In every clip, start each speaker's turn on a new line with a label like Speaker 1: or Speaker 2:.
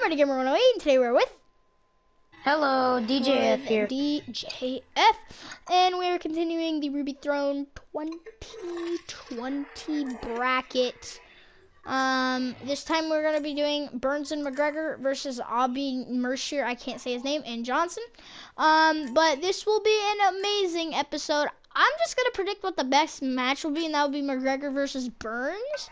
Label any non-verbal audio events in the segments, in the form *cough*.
Speaker 1: I'm Ready Gamer 108, and today we're with
Speaker 2: Hello, DJF here.
Speaker 1: DJF, and we're continuing the Ruby Throne 2020 bracket. Um, this time we're gonna be doing Burns and McGregor versus Abby Mercier. I can't say his name and Johnson. Um, but this will be an amazing episode. I'm just gonna predict what the best match will be, and that will be McGregor versus Burns.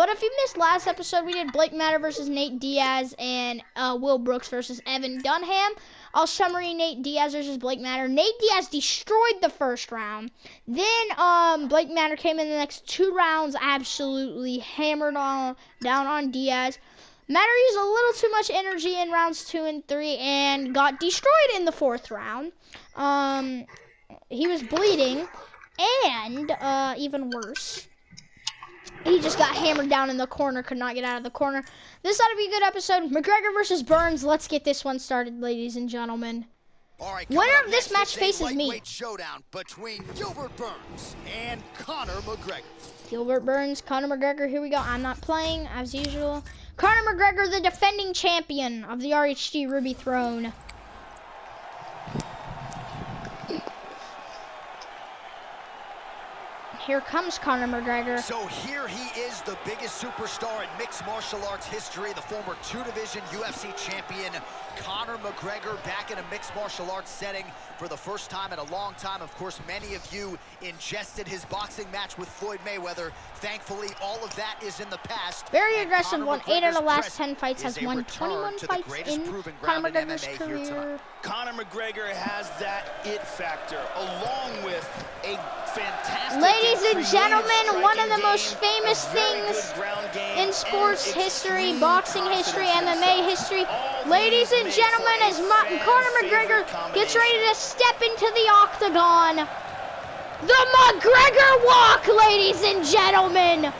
Speaker 1: But if you missed last episode, we did Blake Matter versus Nate Diaz and uh, Will Brooks versus Evan Dunham. I'll summary Nate Diaz versus Blake Matter. Nate Diaz destroyed the first round. Then um, Blake Matter came in the next two rounds, absolutely hammered on down on Diaz. Matter used a little too much energy in rounds two and three and got destroyed in the fourth round. Um, he was bleeding, and uh, even worse, he just got hammered down in the corner, could not get out of the corner. This ought to be a good episode. McGregor versus Burns. Let's get this one started, ladies and gentlemen.
Speaker 3: All right,
Speaker 1: Winner of this match faces me.
Speaker 3: showdown between Gilbert Burns and Conor McGregor.
Speaker 1: Gilbert Burns, Conor McGregor. Here we go. I'm not playing as usual. Conor McGregor, the defending champion of the RHG Ruby Throne. Here comes Conor McGregor.
Speaker 3: So here he is, the biggest superstar in mixed martial arts history, the former two-division UFC champion, Conor McGregor, back in a mixed martial arts setting for the first time in a long time. Of course, many of you ingested his boxing match with Floyd Mayweather. Thankfully, all of that is in the past.
Speaker 1: Very
Speaker 3: and
Speaker 1: aggressive,
Speaker 3: Conor
Speaker 1: won eight out of the last 10 fights, has won 21 fights in
Speaker 3: proving
Speaker 1: Conor
Speaker 3: ground in
Speaker 1: McGregor's career.
Speaker 3: tonight.
Speaker 4: Conor McGregor has that it factor, along with a fantastic
Speaker 1: Ladies and gentlemen, one of the most famous
Speaker 4: a very good
Speaker 1: things in sports history, boxing history, MMA history. Ladies and gentlemen, as Conor McGregor gets ready to step into the octagon, the McGregor walk, ladies and gentlemen.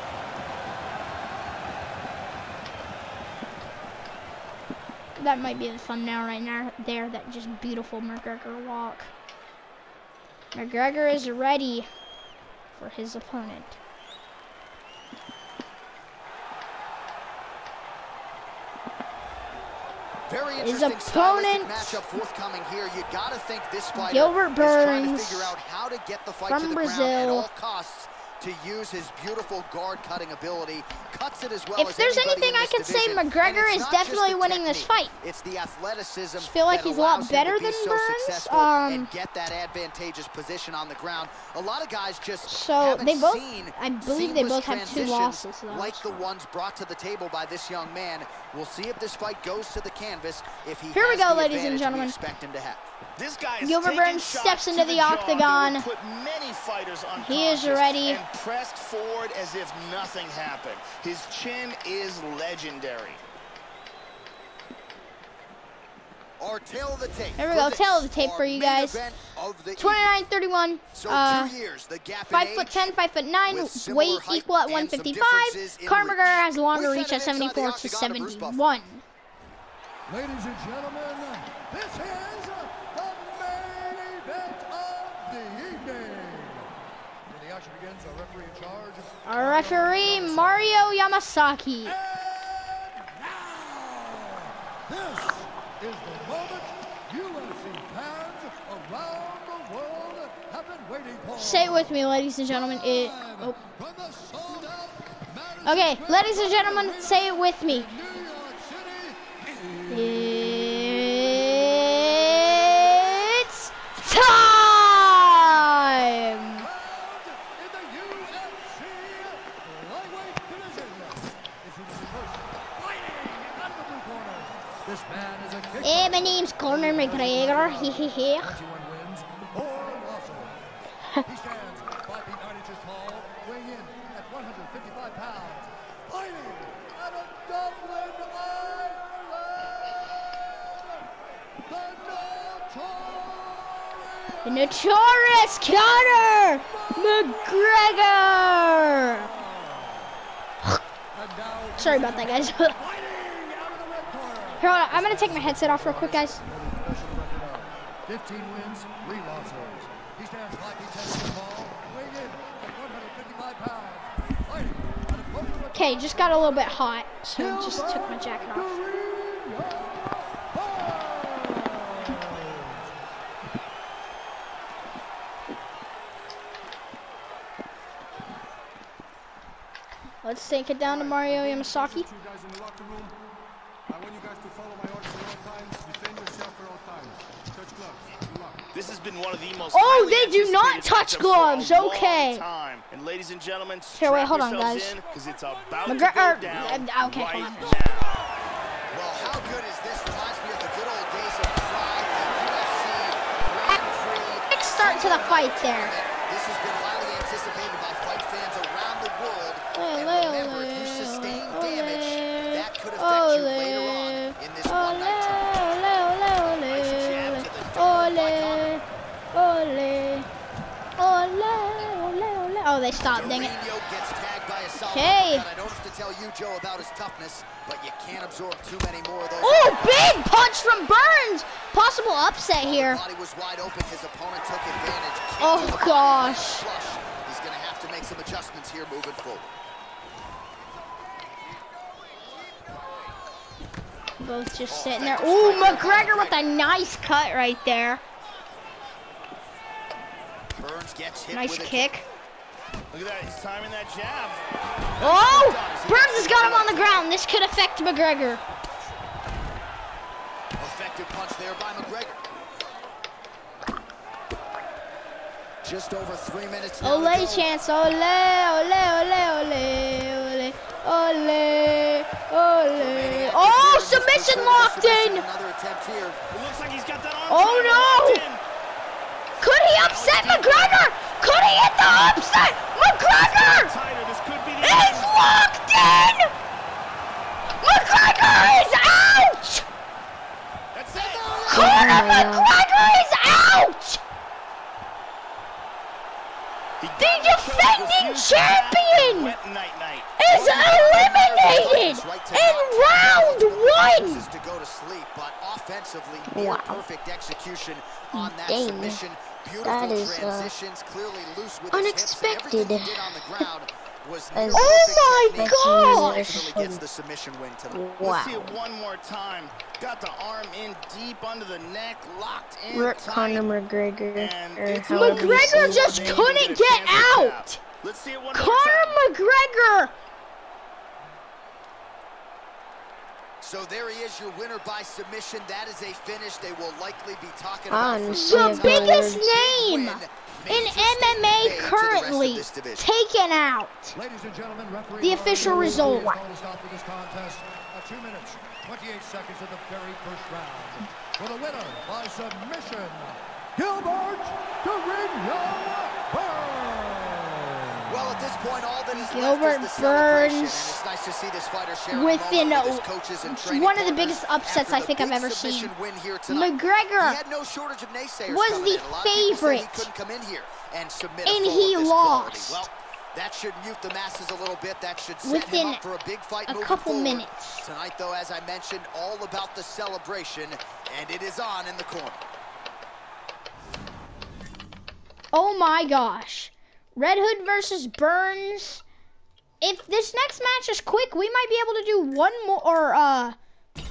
Speaker 1: That might be the thumbnail right now, there, that just beautiful McGregor walk. McGregor is ready for his opponent.
Speaker 3: Very
Speaker 1: His opponent,
Speaker 3: matchup forthcoming here. You gotta think this fighter
Speaker 1: Gilbert
Speaker 3: is trying to
Speaker 1: Burns
Speaker 3: figure out how to get the fight
Speaker 1: from
Speaker 3: to the ground at
Speaker 1: Brazil.
Speaker 3: To use his beautiful guard cutting ability. Cuts it as well
Speaker 1: If
Speaker 3: as
Speaker 1: there's anything I can say,
Speaker 3: division. And
Speaker 1: McGregor is definitely winning this fight.
Speaker 3: It's the athleticism.
Speaker 1: I feel like he's a lot better
Speaker 3: be
Speaker 1: than
Speaker 3: so
Speaker 1: Burns, um,
Speaker 3: and get that advantageous position on the ground. A lot of guys just
Speaker 1: So, they both- I believe they both have two losses, though,
Speaker 3: like the ones brought to the table by this young man. We'll see if this fight goes to the canvas. If he
Speaker 1: Here we go, ladies and gentlemen.
Speaker 3: Expect him to have.
Speaker 4: This guy is
Speaker 1: Gilbert Burns steps into the
Speaker 4: jaw that would
Speaker 1: octagon.
Speaker 4: Many
Speaker 1: He is ready.
Speaker 4: And pressed forward as if nothing happened. His chin is legendary.
Speaker 3: Our tail of the tape.
Speaker 1: Here we go, tail of the tape for you guys.
Speaker 3: event of the evening.
Speaker 1: 29 31.
Speaker 3: So
Speaker 1: Uh,
Speaker 3: two years, the gap in
Speaker 1: 5 foot
Speaker 3: age,
Speaker 1: 10, 5 foot 9, weight equal at 155.
Speaker 3: differences in
Speaker 1: Conor
Speaker 3: reach.
Speaker 1: McGregor has longer reach at
Speaker 3: it inside the
Speaker 1: 74 to
Speaker 3: octagon to Bruce Buffer.
Speaker 1: 71.
Speaker 5: Ladies and gentlemen, this is our referee in charge.
Speaker 1: Our referee, Mario Yamasaki.
Speaker 5: Now, this is the moment UFC fans around the world have been waiting for.
Speaker 1: Say it with me, ladies and gentlemen. It. Oh.
Speaker 5: From the sold-out Madison
Speaker 1: Okay, ladies and gentlemen, say it with me
Speaker 5: New York City.
Speaker 1: It's time!
Speaker 5: in the UFC lightweight division. Introducing first, fighting out of the blue corner. This man is a kickboxer.
Speaker 1: Hey, eh, my name's Conor McGregor. *laughs* Hee hee hee.
Speaker 5: 21 wins, four losses. *laughs* He stands 5 feet 9 inches tall, weighing in at 155 pounds. Fighting out of Dublin, Ireland, The notorious
Speaker 1: Conor McGregor. Sorry about that, guys. *laughs*
Speaker 5: fighting out of the red corner.
Speaker 1: Here, hold on. I'm gonna take my headset off real quick, guys.
Speaker 5: Professional record of 15 wins, 3 losses. He stands 5 feet 10 inches tall, weighing in at 155 pounds. Fighting out of Boca Raton,
Speaker 1: Okay, just got a little bit hot, so just took my jacket off. Let's take it down to Mario Yamasaki.
Speaker 5: You guys in the locker room. I want you guys to follow my orders at all times. Defend yourself at all times. Touch gloves. Good luck.
Speaker 4: This has been one of the most
Speaker 1: Oh, they do not touch
Speaker 4: matchups for a
Speaker 1: gloves. Okay.
Speaker 4: time. And ladies and gentlemen,
Speaker 1: Here, wait, hold on, guys.
Speaker 4: in, 'cause it's about
Speaker 1: McGre-
Speaker 4: to go down
Speaker 1: uh, okay,
Speaker 4: right
Speaker 1: hold on.
Speaker 4: now.
Speaker 3: Well, how good is this? Reminds me of the good old days of Pride, the UFC
Speaker 1: Quick start to the fight there.
Speaker 3: This has been highly anticipated by fight fans around the world. And
Speaker 1: Ole,
Speaker 3: remember, if you
Speaker 1: ole,
Speaker 3: sustain
Speaker 1: ole,
Speaker 3: damage, that could affect you later on in this one-night tournament. Nice jab to the dome by Conor.
Speaker 1: Ole, ole, ole, ole. Oh, they stopped. Dang it.
Speaker 3: Durinho gets tagged by a solid
Speaker 1: Okay.
Speaker 3: I don't have to tell you, Joe, about his toughness, but you can't absorb too many more of those.
Speaker 1: Oh, big punch from Burns. Possible upset here.
Speaker 3: The body was wide open. His opponent took advantage.
Speaker 1: Oh,
Speaker 3: to the body,
Speaker 1: gosh.
Speaker 3: He's going to have to make some adjustments here moving forward.
Speaker 1: Both just oh, sitting there. Ooh, McGregor with a nice cut right there.
Speaker 3: Burns gets hit
Speaker 1: Nice
Speaker 3: with a
Speaker 1: kick.
Speaker 4: Look at that, he's timing that jab.
Speaker 1: Oh, Burns has got him on the ground. This could affect McGregor.
Speaker 3: Effective punch there by McGregor. Just over three minutes now
Speaker 1: Ole chance, ole, ole, ole, ole, ole, ole, ole. Oh, submission locked in.
Speaker 3: Another attempt here.
Speaker 4: It looks like he's got that arm
Speaker 1: Oh, no. Could he upset McGregor? Could he hit the upset? McGregor
Speaker 4: Tighter, this could be the
Speaker 1: is locked in. McGregor is out.
Speaker 4: That's it.
Speaker 1: Conor. McGregor is out. The
Speaker 4: got the choke,
Speaker 1: defending
Speaker 4: refused to back,
Speaker 1: champion
Speaker 4: and Went night night.
Speaker 1: Is eliminated in round one.
Speaker 3: To go to sleep, but offensively,
Speaker 2: Wow.
Speaker 3: perfect execution on that
Speaker 2: Dang.
Speaker 3: submission. Beautiful
Speaker 2: That is, uh,
Speaker 3: transitions, clearly loose with his hips, and everything
Speaker 2: unexpected.
Speaker 3: he did on the ground was *laughs*
Speaker 1: Oh my
Speaker 3: technique.
Speaker 1: gosh.
Speaker 3: Ultimately gets the submission win tonight.
Speaker 2: Wow.
Speaker 4: Let's see it one more time. Got the arm in deep under the neck, locked in
Speaker 2: Rip
Speaker 4: tight.
Speaker 2: Conor McGregor.
Speaker 4: And
Speaker 2: Or
Speaker 4: it's
Speaker 2: however you
Speaker 1: McGregor just couldn't get
Speaker 4: chance
Speaker 1: out.
Speaker 4: Let's see it one more
Speaker 1: Conor
Speaker 4: time.
Speaker 1: McGregor.
Speaker 3: So there he is, your winner by submission. That is a finish they will likely be talking about. for
Speaker 1: The biggest name in MMA
Speaker 3: the way to the rest of
Speaker 1: currently taken out.
Speaker 5: Ladies and gentlemen, referee
Speaker 1: The official
Speaker 5: Mark
Speaker 1: result.
Speaker 5: Lewis called a stop this contest at 2 minutes, 28 seconds of the very first round. For the winner by submission, Gilbert Durinho Burns.
Speaker 3: Well, at this point, all that is
Speaker 1: Gilbert
Speaker 3: left is the celebration, and
Speaker 1: Burns
Speaker 3: nice to see this fighter sharing a
Speaker 1: within
Speaker 3: with
Speaker 1: a-
Speaker 3: coaches and
Speaker 1: it's
Speaker 3: training
Speaker 1: one of the biggest upsets I think I've ever seen. McGregor
Speaker 3: no shortage of naysayers
Speaker 1: was the
Speaker 3: in. A lot of people said he
Speaker 1: favorite.
Speaker 3: come in here and submit
Speaker 1: And he
Speaker 3: of this quality.
Speaker 1: lost.
Speaker 3: Well, that should mute the masses a little bit. That should set
Speaker 1: Within
Speaker 3: him up for a big fight
Speaker 1: a couple
Speaker 3: forward.
Speaker 1: minutes.
Speaker 3: Tonight, though, as I mentioned, all about the celebration, and it is on in the corner.
Speaker 1: Oh my gosh. Red Hood versus Burns. If this next match is quick, we might be able to do one more or uh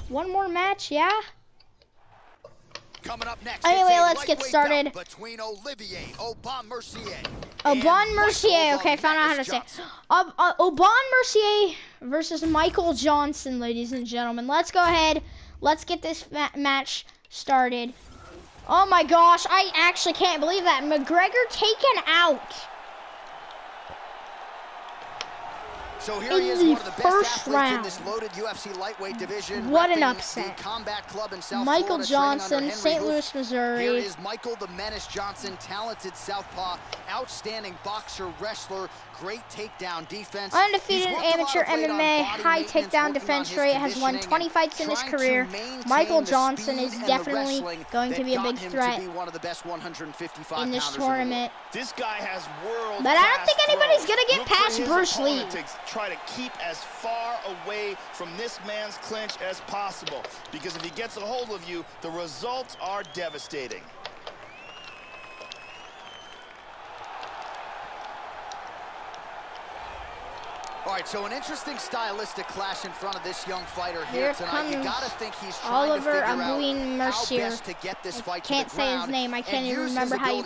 Speaker 1: one more match, yeah?
Speaker 3: Coming up next,
Speaker 1: Anyway, let's get started.
Speaker 3: Between Olivier Aubin Mercier.
Speaker 1: Aubin Mercier. Okay, found out how to say. *gasps* Uh, uh, Mercier versus Michael Johnson, ladies and gentlemen. Let's go ahead. Let's get this ma- match started. Oh my gosh, I actually can't believe that. McGregor taken out.
Speaker 3: So here
Speaker 1: in
Speaker 3: he is,
Speaker 1: the
Speaker 3: one of the best
Speaker 1: first
Speaker 3: athletes in
Speaker 1: round.
Speaker 3: this loaded UFC lightweight division.
Speaker 1: What an upset.
Speaker 3: Combat Club in South
Speaker 1: Michael
Speaker 3: Florida,
Speaker 1: Johnson, St. Louis,
Speaker 3: Here
Speaker 1: Missouri.
Speaker 3: is Michael the Menace Johnson, talented southpaw, outstanding boxer, wrestler, great takedown defense.
Speaker 1: Undefeated
Speaker 3: He's worked a lot
Speaker 1: amateur
Speaker 3: of
Speaker 1: MMA, high takedown defense rate, has won 20 fights in his career. Michael Johnson is definitely going to be a big threat
Speaker 3: To be one of the best 155
Speaker 1: in this
Speaker 3: pounders in the world.
Speaker 1: tournament.
Speaker 4: This guy has world
Speaker 1: But I don't think anybody's gonna get past Bruce Lee.
Speaker 4: Try to keep as far away from this man's clinch as possible. Because if he gets a hold of you, the results are devastating.
Speaker 3: All right, so an interesting stylistic clash in front of this young fighter here,
Speaker 1: Here
Speaker 3: tonight. You gotta think he's trying
Speaker 1: Oliver
Speaker 3: to figure
Speaker 1: Abuin
Speaker 3: out how best to get this
Speaker 1: I
Speaker 3: fight
Speaker 1: can't
Speaker 3: to the
Speaker 1: say his name. I can't even remember how you,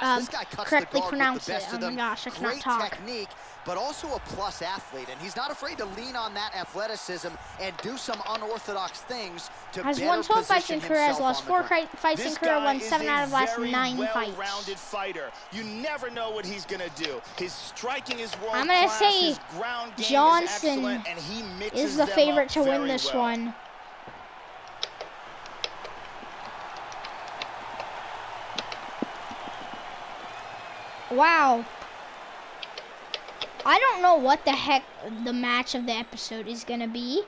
Speaker 1: um,
Speaker 3: this guy cuts
Speaker 1: correctly pronounce
Speaker 3: with the best
Speaker 1: it. Oh my gosh, I cannot
Speaker 3: Great
Speaker 1: talk.
Speaker 3: technique, but also a plus athlete, and he's not afraid to lean on that athleticism and do some unorthodox things to
Speaker 1: Has
Speaker 3: better
Speaker 1: won 12 fights in career, has lost four fights in
Speaker 4: This
Speaker 1: career,
Speaker 4: guy
Speaker 1: won seven out of the last nine fights.
Speaker 4: well-rounded fighter. You never know what he's gonna do. His striking is world
Speaker 1: I'm gonna
Speaker 4: class,
Speaker 1: say
Speaker 4: his ground game
Speaker 1: Johnson
Speaker 4: is and he
Speaker 1: Is the favorite to win this
Speaker 4: well.
Speaker 1: one. Wow. I don't know what the heck the match of the episode is going to be.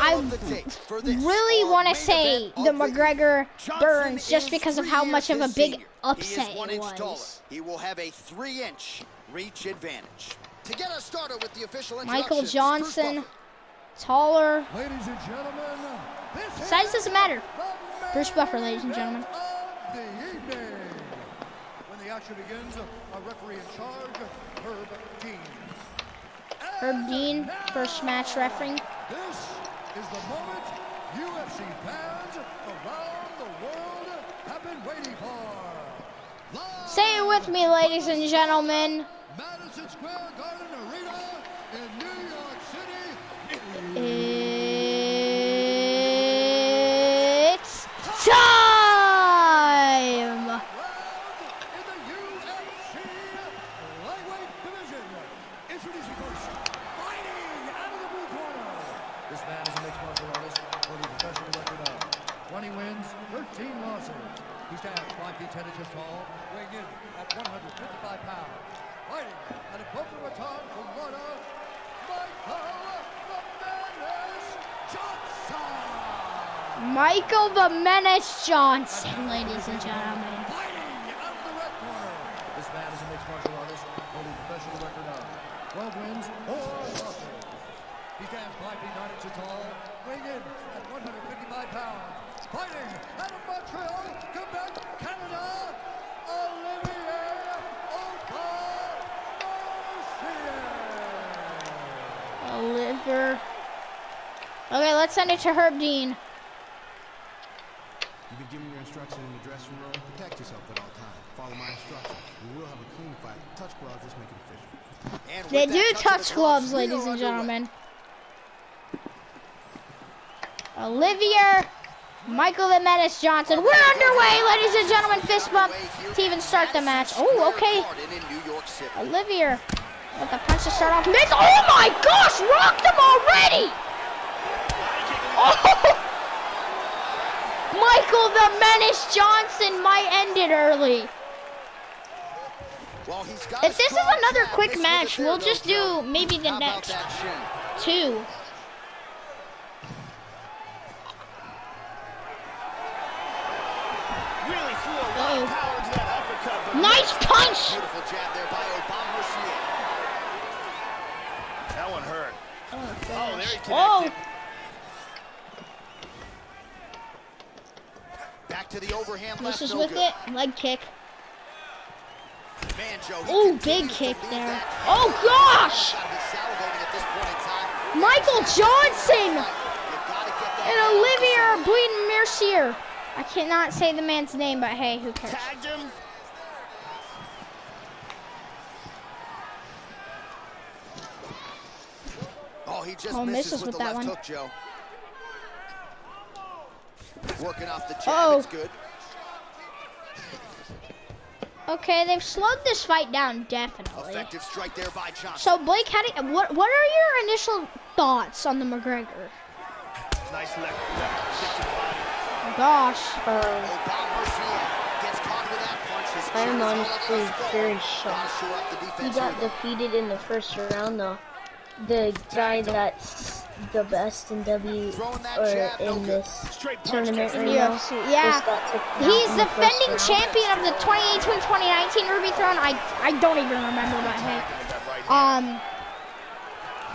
Speaker 1: I
Speaker 3: of the tape for this,
Speaker 1: really want to say the McGregor Burns just because of how much of a big
Speaker 3: senior.
Speaker 1: upset
Speaker 3: he is one
Speaker 1: it
Speaker 3: inch taller.
Speaker 1: was.
Speaker 3: He will have a three-inch reach advantage. To get us started with the official
Speaker 1: Michael Johnson, taller.
Speaker 5: Ladies and gentlemen,
Speaker 1: Size doesn't matter.
Speaker 5: the
Speaker 1: Bruce Buffer, ladies and gentlemen.
Speaker 5: the. When the action begins, a referee in charge, Herb Dean.
Speaker 1: Herb Dean, first match refereeing.
Speaker 5: This is the moment UFC fans around the world have been waiting for. Live
Speaker 1: Say it with me, ladies and gentlemen.
Speaker 5: Madison Square Garden Arena in New York City.
Speaker 1: It's time!
Speaker 5: in the UFC lightweight division. Introducing first, fighting out of the blue corner. This man is a mixed martial artist with a professional record of 20 wins, 13 losses. He stands 5 feet 10 inches tall, weighing in at 155 pounds. Fighting out of Boca Raton, Florida, Michael the Menace Johnson.
Speaker 1: Michael the Menace Johnson, ladies and gentlemen.
Speaker 5: Fighting out of the red corner. This man is a mixed martial artist holding a professional record of 12 wins, 4 losses. He stands 5 feet 9 inches tall, weighing in at 155 pounds. Fighting out of Montreal, Quebec, Canada, Olivier Opa
Speaker 1: Okay, let's send it to Herb Dean.
Speaker 6: You've been given your instruction in the dressing room. Protect yourself at all times. Follow my instructions. We will have a clean fight. Touch gloves. Let's make it official.
Speaker 3: And
Speaker 1: They do
Speaker 3: touch
Speaker 1: touch
Speaker 3: the
Speaker 1: gloves,
Speaker 3: we
Speaker 1: ladies and gentlemen. Olivier, Michael the Menace Johnson. We're underway, ladies and gentlemen. Fist bump to even start the match. Oh, okay.
Speaker 3: Garden in New York City.
Speaker 1: Olivier with the punch to start off. Miss. Oh my gosh, rocked him already. Oh. *laughs* Michael the Menace Johnson might end it early.
Speaker 3: Well, he's got
Speaker 1: If this is another quick
Speaker 3: Missed
Speaker 1: match, we'll just do maybe the
Speaker 3: How about
Speaker 1: next
Speaker 3: that shin?
Speaker 1: two.
Speaker 4: Really threw a lot
Speaker 1: Uh-oh.
Speaker 4: of power into that uppercut. but
Speaker 1: Nice punch.
Speaker 3: Beautiful jab there by Aubin Mercier.
Speaker 4: That one hurt. Oh, connected.
Speaker 1: Oh,
Speaker 3: Back to the overhand left.
Speaker 1: is
Speaker 3: no
Speaker 1: with
Speaker 3: good.
Speaker 1: it. Leg kick. Oh, big kick there. Oh gosh.
Speaker 3: Gotta be salivating at this point in time.
Speaker 1: Michael Johnson
Speaker 3: You gotta get that
Speaker 1: and Olivier
Speaker 3: center.
Speaker 1: Mercier. I cannot say the man's name, but hey, who cares?
Speaker 4: Tagged him.
Speaker 3: Oh, he just
Speaker 1: Oh,
Speaker 3: misses,
Speaker 1: misses
Speaker 3: with,
Speaker 1: with
Speaker 3: the
Speaker 1: that
Speaker 3: left
Speaker 1: one.
Speaker 3: hook, Joe. Working off the jab,
Speaker 1: Uh-oh.
Speaker 3: it's good.
Speaker 1: Okay, they've slowed this fight down definitely.
Speaker 3: Effective strike there by Johnson.
Speaker 1: So Blake, how do you, what what are your initial thoughts on the McGregor?
Speaker 4: Nice left, left kick to the body.
Speaker 1: Oh, gosh.
Speaker 2: Um,
Speaker 3: Aubin Mercier gets caught with that punch. His
Speaker 2: I
Speaker 3: chin
Speaker 2: am honestly
Speaker 3: over his skull.
Speaker 2: very shocked.
Speaker 3: shore up the
Speaker 2: He got defeated in the first round though. The guy that's the best in W or in this tournament
Speaker 4: gets him.
Speaker 2: right now.
Speaker 1: Yeah.
Speaker 2: just got taken out
Speaker 1: He's
Speaker 2: the
Speaker 1: defending champion of the 2018-2019 Ruby Throne. I I don't even remember, but hey.
Speaker 4: With that right hand.
Speaker 1: Um,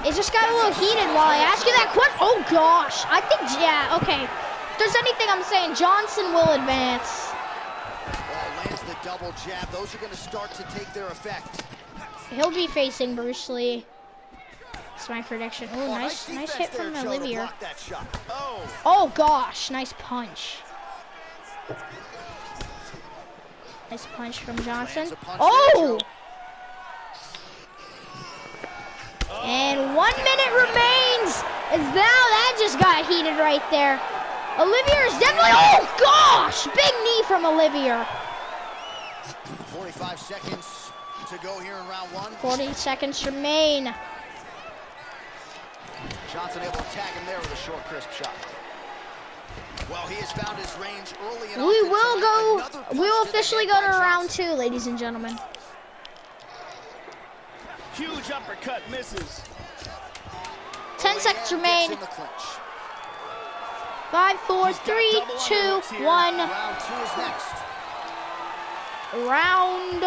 Speaker 1: it just got a little heated while I asked you that question. Oh gosh, I think yeah. Okay, if there's anything I'm saying, Johnson will advance.
Speaker 3: Oh, lands the double jab. Those are going to start to take their effect.
Speaker 1: He'll be facing Bruce Lee. That's my prediction. Oh, nice, nice hit from Olivier.
Speaker 3: block that shot.
Speaker 4: Oh,
Speaker 1: Oh gosh, nice punch. Nice punch from Johnson.
Speaker 3: Lands a punch
Speaker 1: Oh! And one minute remains. And now that just got heated right there. Olivier is definitely. Oh gosh! Big knee from Olivier.
Speaker 3: 45 seconds to go here in round one.
Speaker 1: 40 seconds remain.
Speaker 3: Johnson able to tag him there with a short, crisp shot. Well, he has found his range early and
Speaker 1: We will go. We will officially
Speaker 3: head
Speaker 1: go to round two, ladies and gentlemen.
Speaker 4: huge uppercut misses.
Speaker 1: 10
Speaker 3: Oh,
Speaker 1: seconds remain.
Speaker 3: gets in the clinch.
Speaker 1: Five, four,
Speaker 4: He's got
Speaker 1: three,
Speaker 4: double
Speaker 1: two,
Speaker 4: underhooks here.
Speaker 1: one.
Speaker 3: Round two is next.
Speaker 1: Round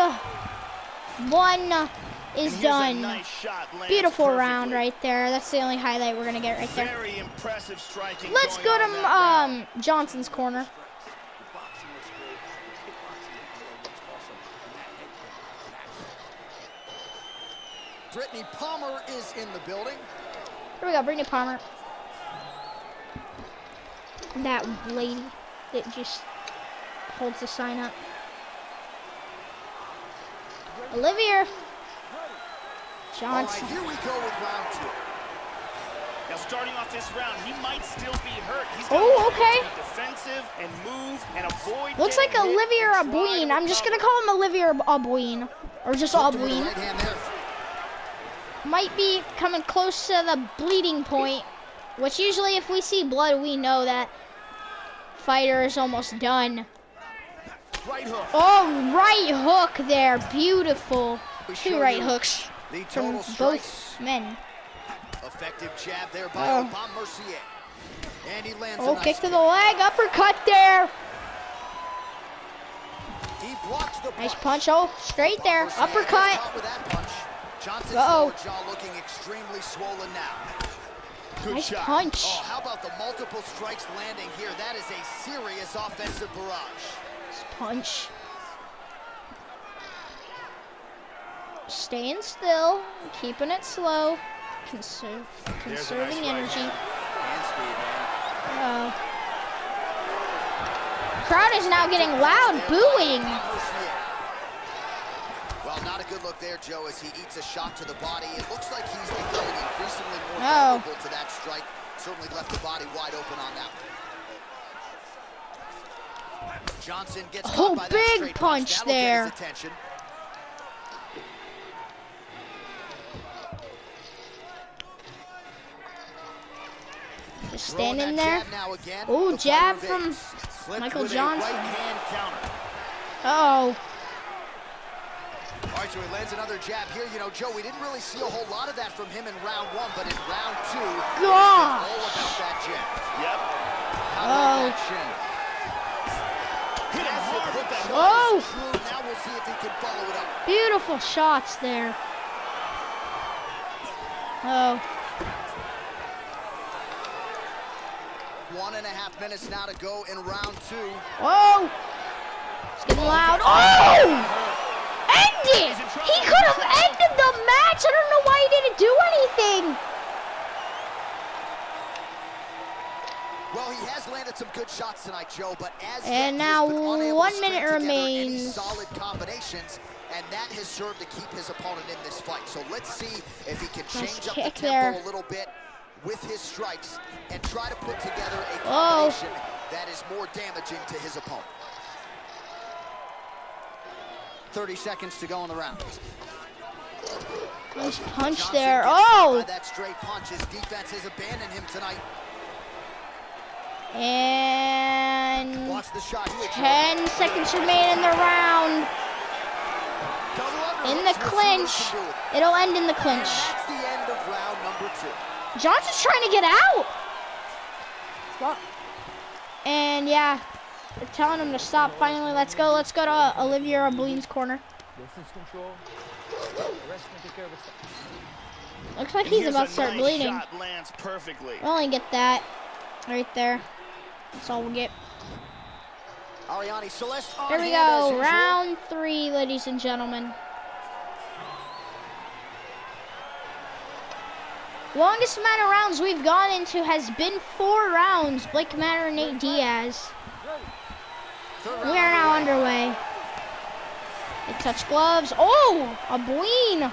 Speaker 1: one
Speaker 4: And
Speaker 1: is done.
Speaker 4: nice shot,
Speaker 1: Beautiful
Speaker 4: perfectly.
Speaker 1: round right there. That's the only highlight we're gonna get right there.
Speaker 4: Very impressive striking.
Speaker 1: Let's go to um Johnson's corner.
Speaker 3: Brittany Palmer is in the building.
Speaker 1: Here we go, Brittany Palmer. That lady that just holds the sign up. Olivier.
Speaker 3: All right, here we go with round two.
Speaker 4: Now starting off this round, he might still be hurt. He's
Speaker 1: Oh,
Speaker 4: gonna
Speaker 1: okay.
Speaker 4: Be defensive and move and avoid.
Speaker 1: Looks like
Speaker 4: getting hit
Speaker 1: Olivier
Speaker 4: and
Speaker 1: Abouin. I'm just gonna call him Olivier Abouin. Or just
Speaker 3: Flipped him with the
Speaker 1: Abouin.
Speaker 3: right
Speaker 1: might be coming close to the bleeding point, which usually if we see blood, we know that fighter is almost done.
Speaker 4: Right hook.
Speaker 1: Oh, right hook there. Beautiful. Two right hooks
Speaker 3: The
Speaker 1: from
Speaker 3: total
Speaker 1: both men.
Speaker 3: Effective jab there by
Speaker 1: Oh.
Speaker 3: Aubin Mercier. And he lands
Speaker 1: Oh,
Speaker 3: a nice
Speaker 1: kick to the leg. Uppercut there.
Speaker 3: He blocks the
Speaker 1: Nice punch. Oh, straight there.
Speaker 3: Mercier
Speaker 1: Uppercut.
Speaker 3: with that punch. Johnson's
Speaker 1: Uh-oh.
Speaker 3: jaw looking extremely swollen now.
Speaker 4: Good
Speaker 1: Nice
Speaker 4: shot.
Speaker 1: punch.
Speaker 3: Oh, how about the multiple strikes landing here? That is a serious offensive barrage.
Speaker 1: Punch. Staying still. Keeping it slow. Conser-
Speaker 4: There's a nice
Speaker 1: conserving energy.
Speaker 3: Hand speed, man.
Speaker 1: Oh. Crowd is now getting loud, booing.
Speaker 3: Well, not a good look there, Joe, as he eats a shot to the body. It looks like he's becoming increasingly more
Speaker 1: Oh.
Speaker 3: vulnerable to that strike. Certainly left the body wide open on that one. Johnson gets
Speaker 1: Oh,
Speaker 3: by
Speaker 1: big
Speaker 3: straight
Speaker 1: punch there. Standing there.
Speaker 3: jab now again.
Speaker 1: Ooh, jab from
Speaker 3: evades.
Speaker 1: Michael Johnson.
Speaker 3: right-hand counter.
Speaker 1: Oh,
Speaker 3: All right, so he lands another jab here. You know, Joe, we didn't really see a whole lot of that from him in round one, but in round two, it's all about that jab.
Speaker 4: Yep.
Speaker 3: How
Speaker 1: Oh.
Speaker 3: that shin?
Speaker 4: Hit him hard with that.
Speaker 1: Oh.
Speaker 3: Now we'll see if he can follow it up.
Speaker 1: beautiful shots there. Oh,
Speaker 3: One and a half minutes now to go in round two.
Speaker 1: whoa. It's getting loud. Oh! End it! He could have ended the match. I don't know why he didn't do anything.
Speaker 3: Well, he has landed some good shots tonight, Joe, but as
Speaker 1: And now
Speaker 3: has been unable
Speaker 1: one minute remains.
Speaker 3: solid combinations, and that has served to keep his opponent in this fight. So let's see if he can
Speaker 1: Nice
Speaker 3: change up the tempo
Speaker 1: there.
Speaker 3: a little bit with his strikes and try to put together a
Speaker 1: Oh.
Speaker 3: combination that is more damaging to his opponent. 30 seconds to go in the round.
Speaker 1: Nice punch
Speaker 3: Johnson
Speaker 1: there. Oh!
Speaker 3: That straight punch, his defense has abandoned him tonight.
Speaker 1: And
Speaker 3: Watch the shot
Speaker 1: 10 seconds remain in the round. In the
Speaker 3: We'll see what he
Speaker 1: clinch.
Speaker 3: can do with it.
Speaker 1: It'll end in the clinch.
Speaker 3: that's the end of round number two.
Speaker 1: Johnson's trying to get out. And yeah, they're telling him to stop finally. Let's go. Let's go to Olivia Abouin's corner.
Speaker 7: Distance control. Rest and take care of itself.
Speaker 1: Looks like he's about to start
Speaker 4: nice
Speaker 1: bleeding.
Speaker 4: Shot lands perfectly.
Speaker 1: We only get that right there. That's all we'll get.
Speaker 3: Arianny Celeste
Speaker 1: Here we go. Round three, ladies and gentlemen. Longest amount of rounds we've gone into has been four rounds. Blake Matter and Nate Diaz. We are now underway. They touch gloves. Oh, a Bleen.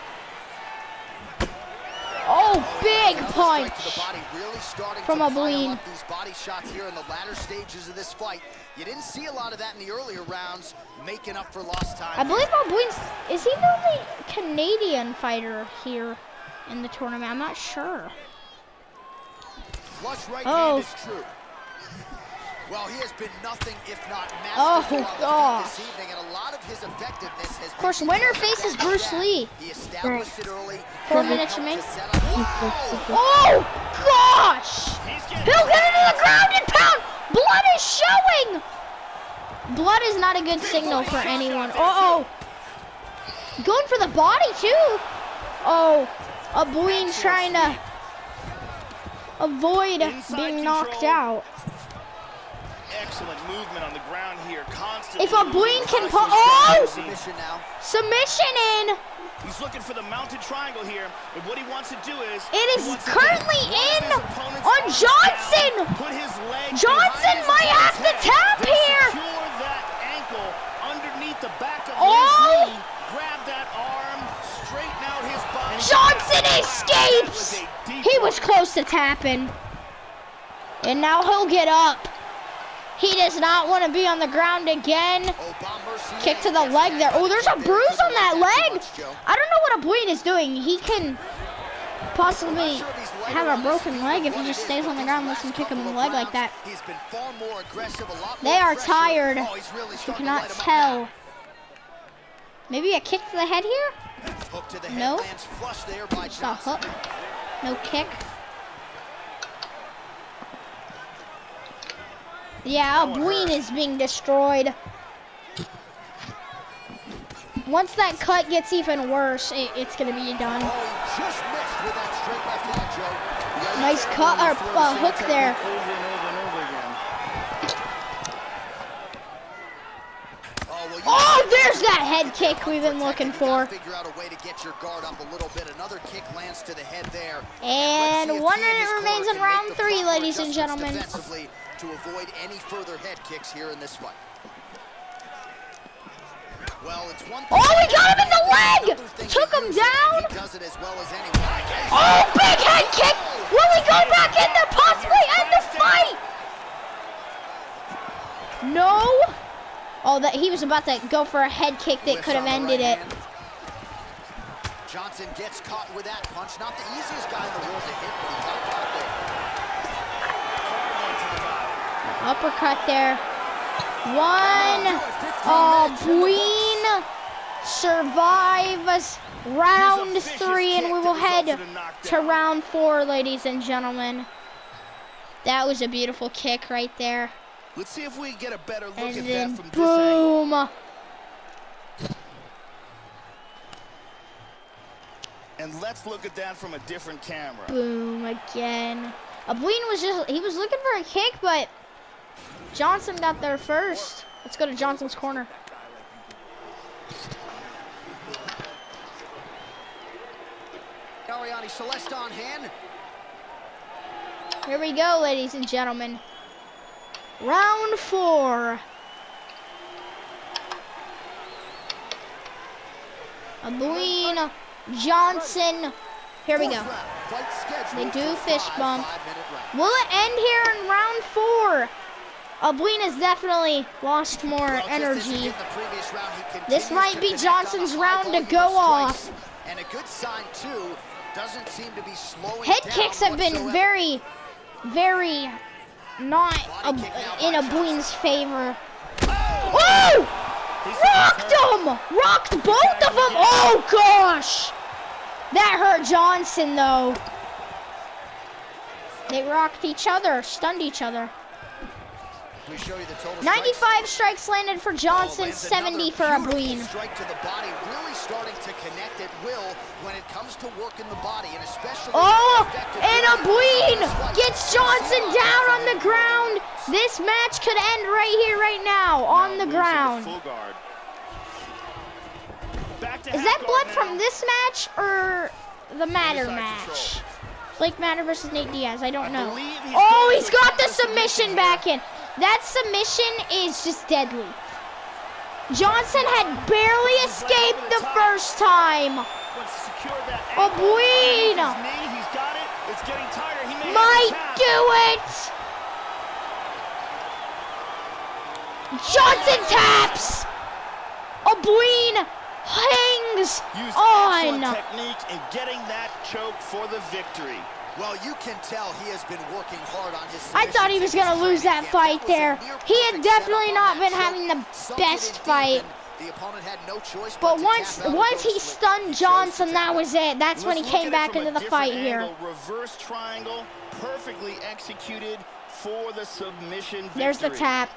Speaker 1: Oh, big punch.
Speaker 3: strike to the body, really
Speaker 1: from a Bleen.
Speaker 3: These body shots here in the latter stages of this fight. You didn't see a lot of that in the earlier rounds, making up for lost time.
Speaker 1: I believe Boween's, is he the only Canadian fighter here in the tournament? I'm not sure.
Speaker 3: Flush right
Speaker 1: Oh.
Speaker 3: hand is true. Well, he has been nothing if not
Speaker 1: Oh,
Speaker 3: masterful on the feet
Speaker 1: gosh.
Speaker 3: this evening, and a lot of his effectiveness has
Speaker 1: Of course, winner faces Bruce Lee.
Speaker 3: He established it early.
Speaker 1: Four minutes
Speaker 3: to
Speaker 1: remain.
Speaker 3: set up- Whoa!
Speaker 1: Oh, gosh!
Speaker 4: He's getting
Speaker 1: He'll get into the ground and pound! Blood is showing! Blood is not a good signal for anyone. Uh-oh. Going for the body, too. Oh, a Boween trying to avoid
Speaker 4: Inside
Speaker 1: being knocked
Speaker 4: control.
Speaker 1: out.
Speaker 4: excellent movement on the ground here, constantly.
Speaker 1: If a
Speaker 4: moving
Speaker 1: can
Speaker 4: put
Speaker 1: pu- oh!
Speaker 3: Submission now.
Speaker 1: Submission in.
Speaker 4: He's looking for the mounted triangle here, and what he wants to do is
Speaker 1: It
Speaker 4: he
Speaker 1: is
Speaker 4: wants to
Speaker 1: currently
Speaker 4: get one of
Speaker 1: in on Johnson.
Speaker 4: down, put his leg
Speaker 1: Johnson
Speaker 4: behind his
Speaker 1: might have to tap here.
Speaker 4: Secure that ankle underneath the back of
Speaker 1: Oh!
Speaker 4: his knee. Grab that arm, straighten out his body.
Speaker 1: Johnson escapes.
Speaker 4: was a deep
Speaker 1: He was close to tapping. And now he'll get up. He does not want to be on the ground again. Kick to the leg there. Oh, there's a bruise on that leg. I don't know what a Bween is doing. He can possibly have a broken leg if he just stays on the ground and lets him kick him in the leg like that.
Speaker 3: He's been far more aggressive, a lot
Speaker 1: They are tired.
Speaker 3: Oh,
Speaker 1: You cannot
Speaker 3: light 'em up
Speaker 1: tell. Maybe a kick to the head here?
Speaker 3: To the
Speaker 1: No.
Speaker 3: head lands flush there by
Speaker 1: Just a hook. No kick. Yeah, a Bween is being destroyed. Once that cut gets even worse, it, it's gonna be done.
Speaker 3: Oh, just with that left hand, Joe.
Speaker 1: Nice cut or uh, hook there.
Speaker 4: Over and over and over again.
Speaker 3: Oh, well, you
Speaker 1: Oh, there's that head kick we've been looking for.
Speaker 3: Figure out a way to get your guard up a little bit. Another kick lands to the head there.
Speaker 1: And
Speaker 3: let's see if
Speaker 1: one minute remains in round three, ladies and gentlemen.
Speaker 3: To avoid any further head kicks here in this fight. Well, it's one oh, thing
Speaker 1: Oh, he got him in the leg!
Speaker 3: Another thing to
Speaker 1: Took him
Speaker 3: use it, and
Speaker 1: down!
Speaker 3: Does it as well as.
Speaker 1: Oh, big head kick! Will he go back in to possibly end the fight? No. Oh, that he was about to go for a head kick that could have ended
Speaker 3: right
Speaker 1: it.
Speaker 3: hand. Johnson gets caught with that punch. Not the easiest guy in the world to hit, but he got caught there.
Speaker 1: Uppercut there. One. Oh, Bween survives round
Speaker 4: He's a vicious
Speaker 1: three, and we will head to round four, ladies and gentlemen. That was a beautiful kick right there.
Speaker 4: Let's see if we can get a better look
Speaker 1: And
Speaker 4: at
Speaker 1: then
Speaker 4: that from this angle.
Speaker 1: boom.
Speaker 4: And let's look at that from a different camera.
Speaker 1: Boom again. Abween was just, he was looking for a kick, but Johnson got there first. Let's go to Johnson's corner.
Speaker 3: Arianny Celeste on hand.
Speaker 1: Here we go, ladies and gentlemen. Round four. Abween, Johnson. Here we go. They do
Speaker 3: fish
Speaker 1: bump. Will it end here in round four? Abween has definitely lost more energy. This might be Johnson's round to go off.
Speaker 3: And a good sign, too, doesn't seem to be slowing
Speaker 1: Head kicks have been very, very not a, in Abween's favor. Oh! Rocked him! Rocked both of them! Oh gosh! That hurt Johnson though. They rocked each other, stunned each other.
Speaker 3: We show you the total
Speaker 1: 95 strikes landed for. Johnson,
Speaker 3: Oh,
Speaker 1: 70 for
Speaker 3: another. Strike to the body, really starting to connect at will when it comes to work in the body, and especially.
Speaker 1: Oh,
Speaker 3: effective
Speaker 1: and
Speaker 3: during
Speaker 1: Abween
Speaker 3: this fight.
Speaker 1: gets Johnson down on the ground. This match could end right here, right now, on the
Speaker 4: Now moves into
Speaker 1: ground.
Speaker 4: Full guard. Back to
Speaker 1: Is that blood from this match or the Matter match? Blake Matter versus Nate Diaz. I don't know. Oh, he's got the
Speaker 4: the submission
Speaker 1: submission back in. That submission is just deadly. Johnson had barely escaped the first time.
Speaker 4: Wants to secure that ankle
Speaker 1: Buena.
Speaker 4: underneath his knee. He's got it. It's getting tighter. He may
Speaker 1: Might
Speaker 4: have to tap.
Speaker 1: do it. Johnson taps. Obreen hangs
Speaker 4: Used
Speaker 1: on.
Speaker 4: technique in getting that choke for the victory.
Speaker 3: Well, you can tell he has been working hard on his
Speaker 1: I thought he was gonna lose that fight. There.
Speaker 3: was a near
Speaker 1: He had definitely not been having the
Speaker 3: Sunk it in
Speaker 1: best fight.
Speaker 3: The opponent had no choice
Speaker 1: But
Speaker 3: to
Speaker 1: once
Speaker 3: tap out and
Speaker 1: once he stunned Johnson, that was it. That's when he
Speaker 4: Let's
Speaker 1: came back into the fight
Speaker 4: different
Speaker 1: here.
Speaker 4: angle. Reverse triangle, perfectly executed for the submission victory.
Speaker 1: There's the tap.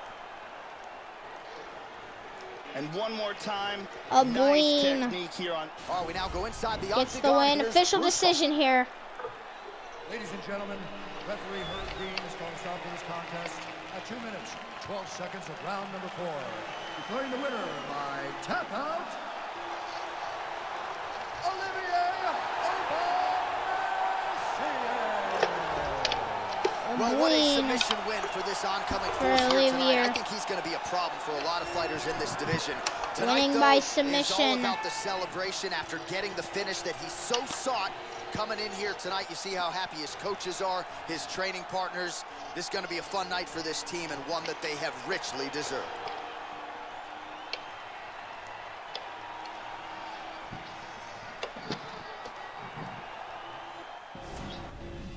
Speaker 4: And one more time,
Speaker 1: A
Speaker 4: nice technique here on
Speaker 3: right, we now go inside the
Speaker 1: Gets the win. Official decision here.
Speaker 5: Ladies and gentlemen, referee Herb Dean is going to stop this contest at 2 minutes, 12 seconds of round number 4. Declaring the winner by tap out, Olivier Aubin Mercier.
Speaker 3: Well, what a
Speaker 1: Win.
Speaker 3: submission win for this oncoming
Speaker 1: For
Speaker 3: force here tonight. I think he's going to be a problem for a lot of fighters in this division. Tonight,
Speaker 1: Winning
Speaker 3: though,
Speaker 1: by
Speaker 3: is all
Speaker 1: submission.
Speaker 3: about the celebration after getting the finish that he so sought. Coming in here tonight, you see how happy his coaches are, his training partners. This is going to be a fun night for this team and one that they have richly deserved.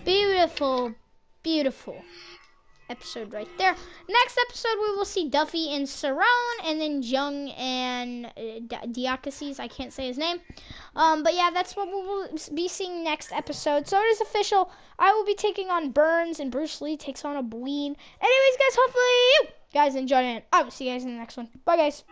Speaker 1: Beautiful, beautiful episode right there. Next episode, we will see Duffy and Cerrone, and then Jung and uh. I can't say his name. Um, but yeah, that's what we will be seeing next episode. So it is official. I will be taking on Burns, and Bruce Lee takes on a Bween. Anyways, guys, hopefully you guys enjoyed it. I will see you guys in the next one. Bye, guys.